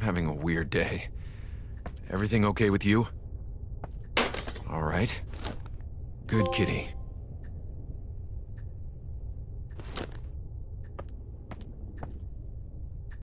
I'm having a weird day. Everything okay with you? All right. Good kitty.